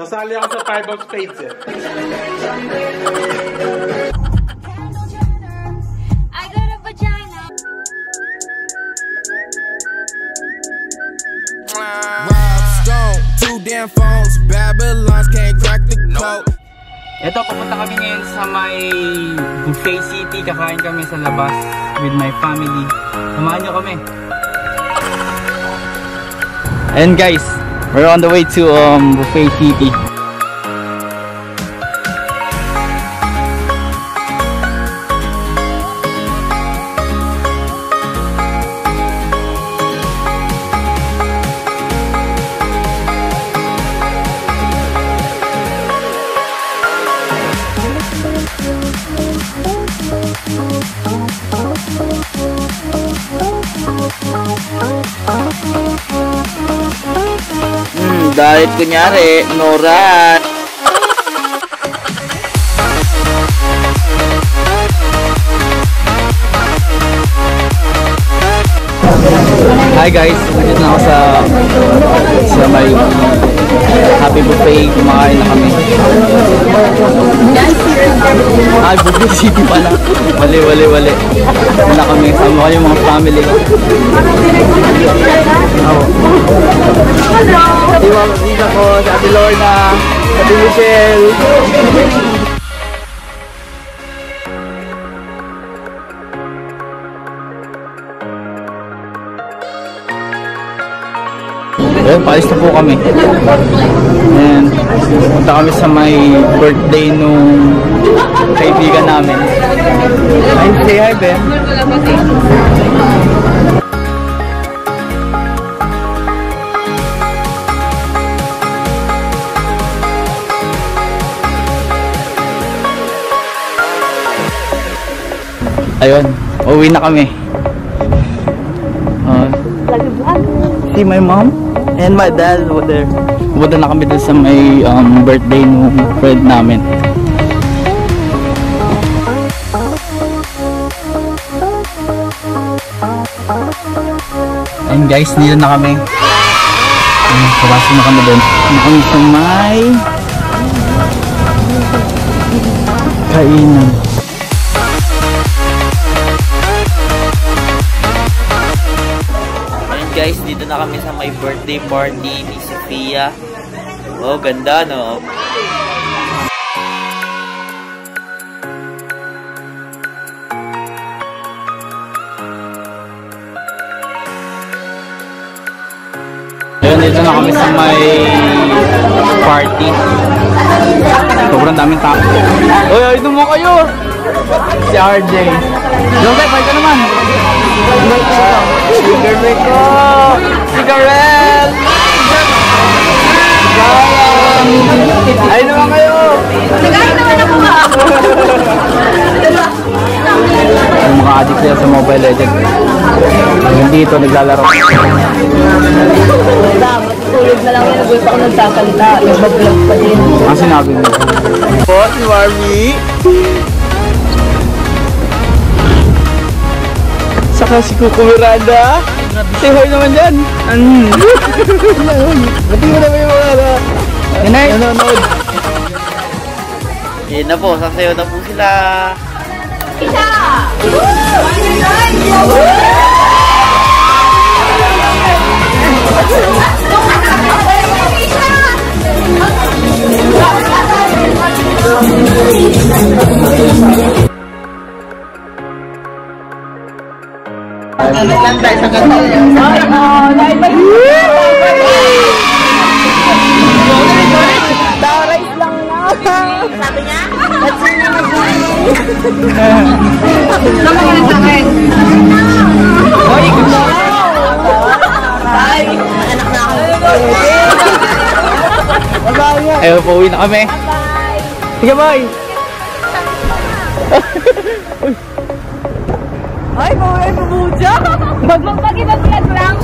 Nasali ako sa Five of Spades eh. Damn phones, Babylons can't crack the code. Ito, pupunta kami ngayon sa may Buffet City. Kakain kami sa labas with my family. Samahan nyo kami. And guys, we're on the way to um, Buffet City. Dahil kunyari, Nora. Hi guys, nandito na ako sa sa may Happy Buffet, kumakain na kami. Ay, Buffet City pala. Wali, wali, wali. Na kami, sama ko yung mga family ko. Di ba, Lisa ko, sa Ate Lorna, sa Ate Michelle. Ayun, paalis na po kami. And punta kami sa may birthday nung kaibigan namin. Ay, say hi, Ben. Ayun, uwi na kami. Uh, see my mom and my dad over there. Pupunta na kami dun sa may um, birthday nung friend namin. And guys, dito na kami. Ayun, Papasok na kami dun. Na kami sa may kainan. May birthday party ni Sofia. Oh, ganda no? Ayun, dito na kami sa may party. Sobrang daming tao. Uy, ay mo kayo! Si RJ. Joseph, ay ka naman! Ko! Si Garel! Ay naman kayo! Nagalit naman ako ba? Yung mga addict sa Mobile Legends. Yung dito naglalaro. Dapat tulog na lang yan. Nag-wait ako nagsasalita. Nag-vlog pa din. Ang sinabi mo. Po, si Marmy. Saka si Kuko Miranda. Say hi naman dyan. Ano? Bati mo naman yung mga Nanay. Nanonood. Yan na po, sasayaw na po sila. Ayaw, pauwi na kami. Sige, bye. Ay, pumunja. Huwag mong pag-ibag-vlog lang.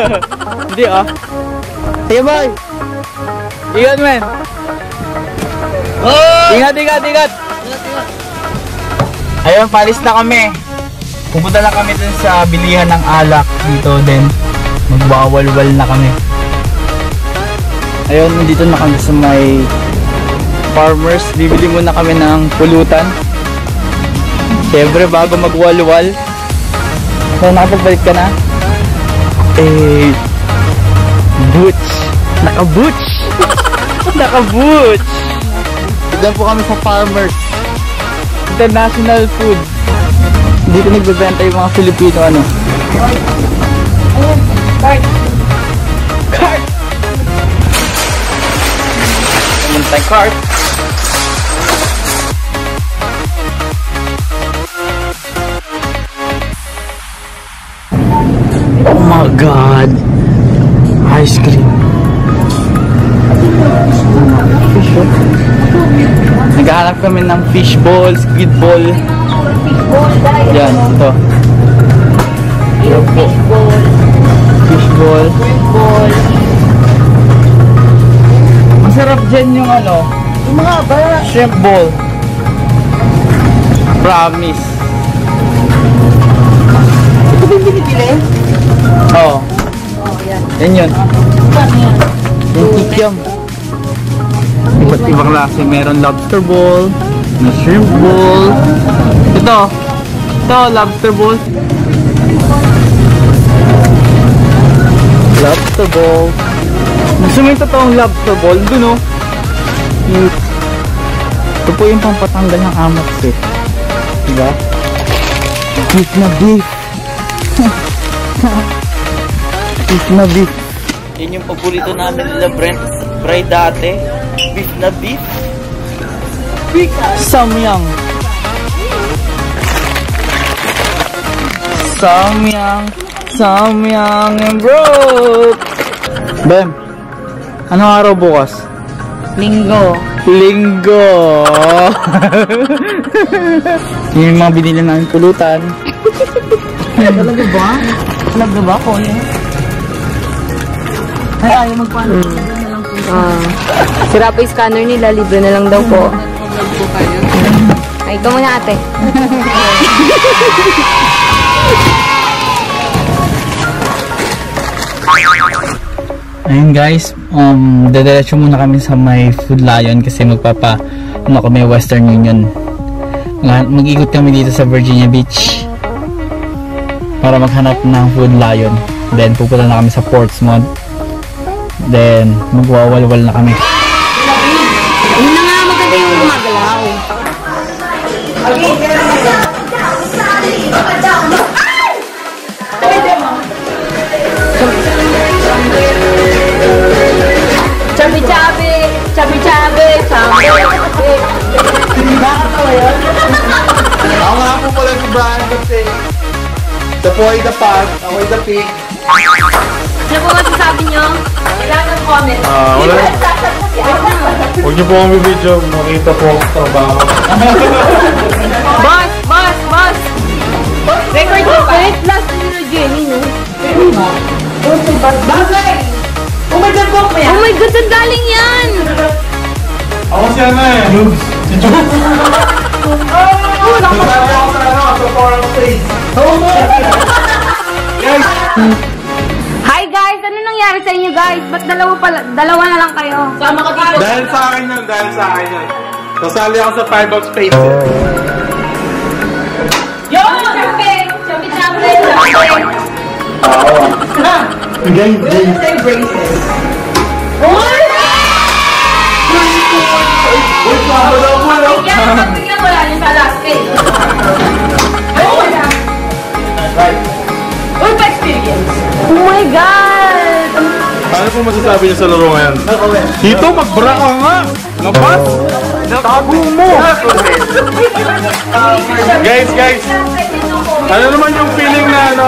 Hindi ah. Sige, bye. Ingat, men. Ingat, ingat, ingat. Ayun, palis na kami. Pupunta lang kami dun sa bilihan ng alak dito din. Magbawalwal na kami. Ayun, nandito na kami sa may farmers. Bibili muna kami ng pulutan. Siyempre, bago magwalwal. So, nakapagbalik ka na? Eh, boots. Naka-boots. Naka-boots. Doon po kami sa farmers. International food. Dito nagbebenta yung mga Filipino ano. Cart! Cart! Pumunta cart. God! Ice cream. Fish. Naghahanap kami ng fish ball, squid ball. Yan, ito. Yan po. Fish ball. Masarap dyan yung ano. Yung mga ba? Shrimp ball. Promise. Yan. yun. Yung kikiam. Iba't ibang klase. Meron lobster ball, may shrimp ball. Ito. Ito, lobster ball. Lobster ball. Gusto mo yung totoong lobster ball? Dun oh. Yung- Ito po yung pampatanggal ng amat eh. Diba? Beef na beef. beef na beef. Yan yung paborito namin nila Brent. Fry dati. Beef na beef. Beef samyang. Samyang. Samyang and broke. Bem, anong araw bukas? Linggo. Linggo. Yun yung mga binili namin pulutan. Talaga ba? Talaga ba, Kuya? Ay, ayaw magpaano. Ah. Sira pa yung scanner nila, libre na lang daw po. Ay, ito muna ate. Ayun guys, um, dadiretso muna kami sa may Food Lion kasi magpapa, ano kami, Western Union. Mag-ikot kami dito sa Virginia Beach para maghanap ng Food Lion. Then pupunta na kami sa Portsmouth. Then magwawalwal na kami. Yun na nga, maganda yung gumagalaw. Chabi chabi, chabi chabi, chabi. Ako nga po pala si Brian kasi the boy, the pug, ako the pig. Ano po masasabi nyo? Comment. Ah, wala. Huwag niyo po kami video, makita po ang trabaho. Boss, boss, boss. Record mo pa. Wait, last na nila Jenny, no? Bagay! Oh my God, book mo yan! Oh my God, saan galing yan? Ako si ano eh. Si Jules. Nagsabi ako sa ano, sa forum stage. Guys, guys? Ba't dalawa pala, dalawa na lang kayo? Sama ka dito. dahil sa akin yun, dahil sa akin yun. Nasali ako sa 5 box space. Yo! Champi! Champi, champi, champi! Guys, guys. Uy! Uy, pabalaw mo, no? Pagtingin mo lang yung sa last page. Oh, wala. Uy, pa-experience. Oh my God! Ano po masasabi niyo sa laro ngayon? Dito, mag-bra ka nga! Labas! Tago mo! guys, guys! Ano naman yung feeling na ano?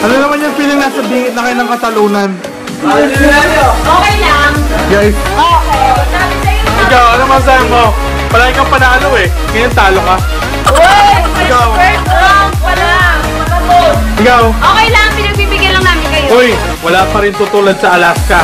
Ano naman yung feeling nasa bingit na kayo ng katalunan? Okay lang. Guys, Okay. Na. ikaw, ano masasabi mo? Palagi kang panalo eh. Ngayon talo ka. Uy! Ikaw. First round pa lang. Matapos. Ikaw, Okay lang. Uy, wala pa rin tutulad sa Alaska.